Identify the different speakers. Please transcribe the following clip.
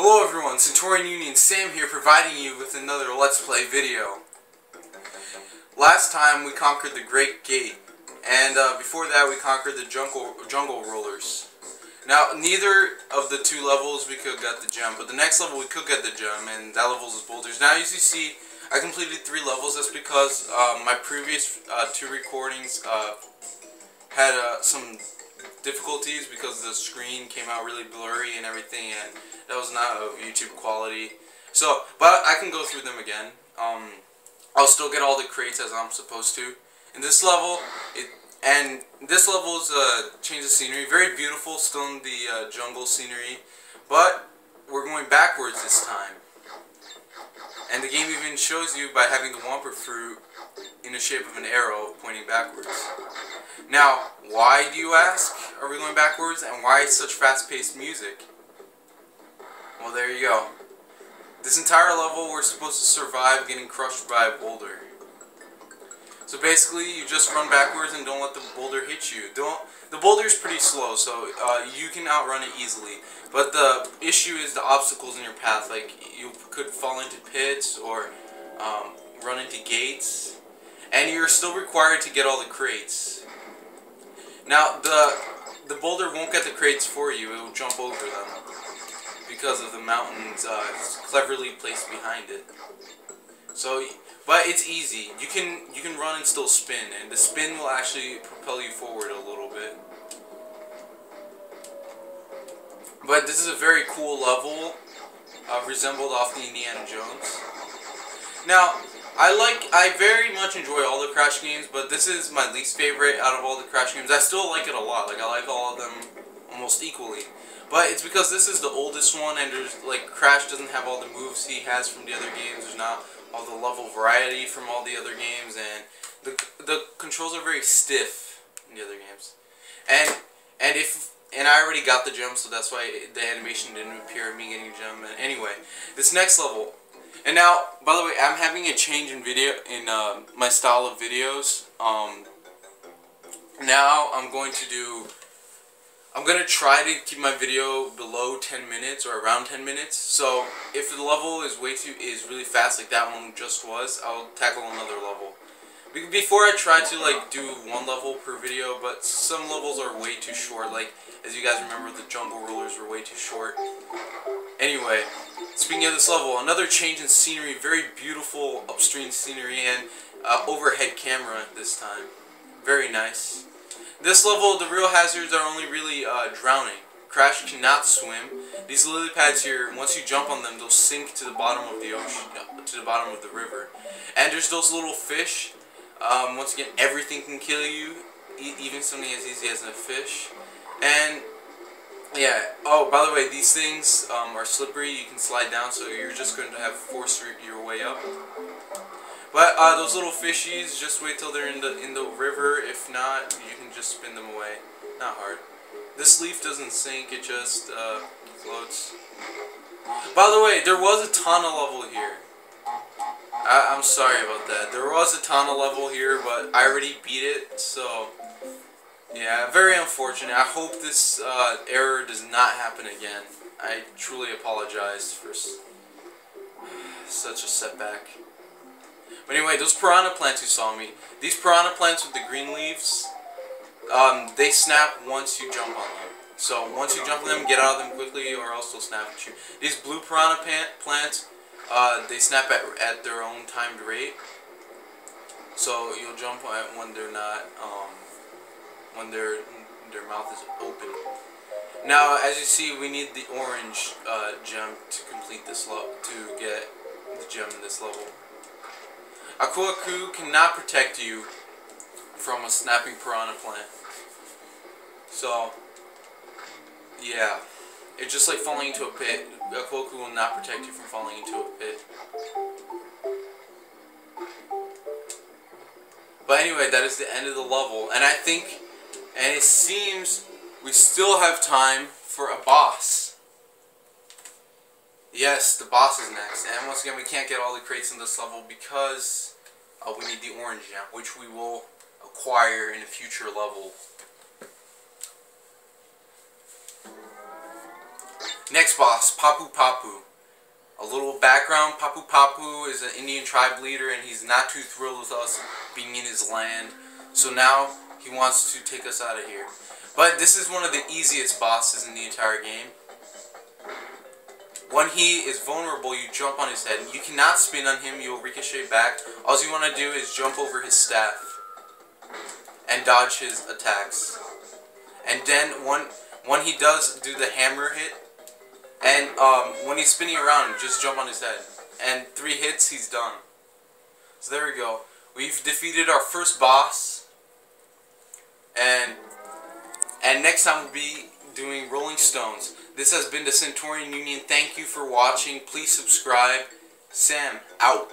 Speaker 1: Hello everyone, Santorian Union Sam here providing you with another Let's Play video. Last time we conquered the Great Gate, and uh, before that we conquered the jungle, jungle Rollers. Now, neither of the two levels we could get the gem, but the next level we could get the gem, and that level is boulders. Now, as you see, I completed three levels. That's because uh, my previous uh, two recordings uh, had uh, some difficulties because the screen came out really blurry and everything, and that was not of YouTube quality. So, but I can go through them again. Um, I'll still get all the crates as I'm supposed to. In this level, it and this level is a change of scenery. Very beautiful, still in the uh, jungle scenery, but we're going backwards this time. And the game even shows you by having the Wumpa fruit in the shape of an arrow pointing backwards. Now, why do you ask? Are we going backwards? And why such fast-paced music? Well, there you go. This entire level, we're supposed to survive getting crushed by a boulder. So basically, you just run backwards and don't let the boulder hit you. Don't. The boulder's pretty slow, so uh, you can outrun it easily. But the issue is the obstacles in your path. Like you could fall into pits or um, run into gates, and you're still required to get all the crates. Now the the boulder won't get the crates for you. It will jump over them because of the mountains uh, cleverly placed behind it. So, but it's easy. You can you can run and still spin, and the spin will actually propel you forward a little bit. But this is a very cool level, uh, resembled off the Indiana Jones. Now, I like, I very much enjoy all the Crash games, but this is my least favorite out of all the Crash games. I still like it a lot. Like I like all of them almost equally. But it's because this is the oldest one, and there's like Crash doesn't have all the moves he has from the other games. There's not all the level variety from all the other games, and the the controls are very stiff in the other games. And and if and I already got the gem, so that's why the animation didn't appear me getting a gem. And anyway, this next level. And now, by the way, I'm having a change in video in uh, my style of videos. Um, now I'm going to do I'm going to try to keep my video below 10 minutes or around 10 minutes. So if the level is way too is really fast like that one just was, I'll tackle another level. Before I try to like do one level per video, but some levels are way too short. Like as you guys remember, the jungle rollers were way too short. Anyway, speaking of this level, another change in scenery, very beautiful upstream scenery and uh, overhead camera this time. Very nice. This level, the real hazards are only really uh, drowning. Crash cannot swim. These lily pads here, once you jump on them, they'll sink to the bottom of the ocean, uh, to the bottom of the river. And there's those little fish. Um, once again, everything can kill you, e even something as easy as a fish. And yeah. Oh, by the way, these things um, are slippery. You can slide down, so you're just going to have force your way up. But uh, those little fishies, just wait till they're in the in the river. If not, you can just spin them away. Not hard. This leaf doesn't sink; it just uh, floats. By the way, there was a Tawna level here. I, I'm sorry about that. There was a Tawna level here, but I already beat it, so yeah, very unfortunate. I hope this uh, error does not happen again. I truly apologize for such a setback. But anyway, those piranha plants you saw me, these piranha plants with the green leaves, um, they snap once you jump on them. So once you jump on them, get out of them quickly or else they'll snap at you. These blue piranha plants, uh, they snap at, at their own timed rate. So you'll jump when they're not, um, when their their mouth is open. Now, as you see, we need the orange uh, gem to complete this level, to get the gem in this level. Aku cannot protect you from a snapping piranha plant. So, yeah. It's just like falling into a pit. Aku will not protect you from falling into a pit. But anyway, that is the end of the level. And I think, and it seems we still have time for a boss. Yes, the boss is next. And once again, we can't get all the crates in this level because uh, we need the orange gem, which we will acquire in a future level. Next boss, Papu Papu. A little background, Papu Papu is an Indian tribe leader and he's not too thrilled with us being in his land. So now he wants to take us out of here. But this is one of the easiest bosses in the entire game. When he is vulnerable, you jump on his head. You cannot spin on him, you'll ricochet back. All you want to do is jump over his staff and dodge his attacks. And then when, when he does do the hammer hit, and um, when he's spinning around, just jump on his head. And three hits, he's done. So there we go. We've defeated our first boss. And and next time we'll be doing Rolling Stones. This has been the Santorian Union. Thank you for watching. Please subscribe. Sam, out.